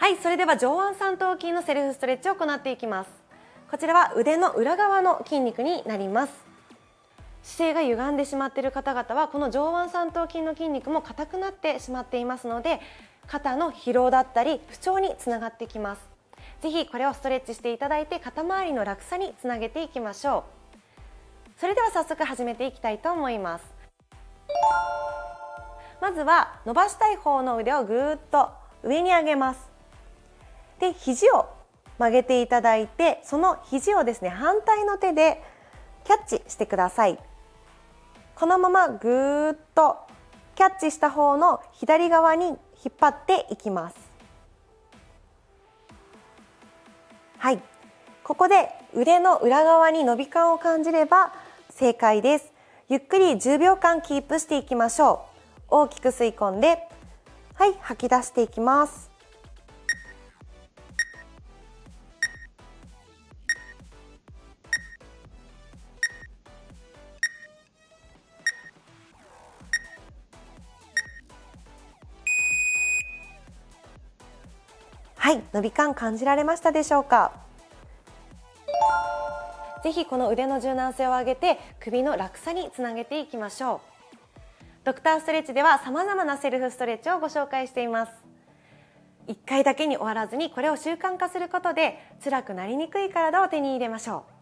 はいそれでは上腕三頭筋のセルフストレッチを行っていきます。こちらは腕の裏側の筋肉になります。姿勢が歪んでしまっている方々はこの上腕三頭筋の筋肉も硬くなってしまっていますので肩の疲労だったり不調につながってきます。ぜひこれをストレッチしていただいて肩周りの楽さにつなげていきましょう。それでは早速始めていきたいと思います。まずは伸ばしたい方の腕をぐーっと上に上げます。で肘を曲げていただいてその肘をですね反対の手でキャッチしてください。このままぐーっとキャッチした方の左側に引っ張っていきます。はい。ここで腕の裏側に伸び感を感じれば正解です。ゆっくり10秒間キープしていきましょう。大きく吸い込んではい吐き出していきます。はい伸び感感じられましたでしょうか？ぜひこの腕の柔軟性を上げて首の落差につなげていきましょう。ドクターストレッチでは様々なセルフストレッチをご紹介しています。1回だけに終わらずにこれを習慣化することで辛くなりにくい体を手に入れましょう。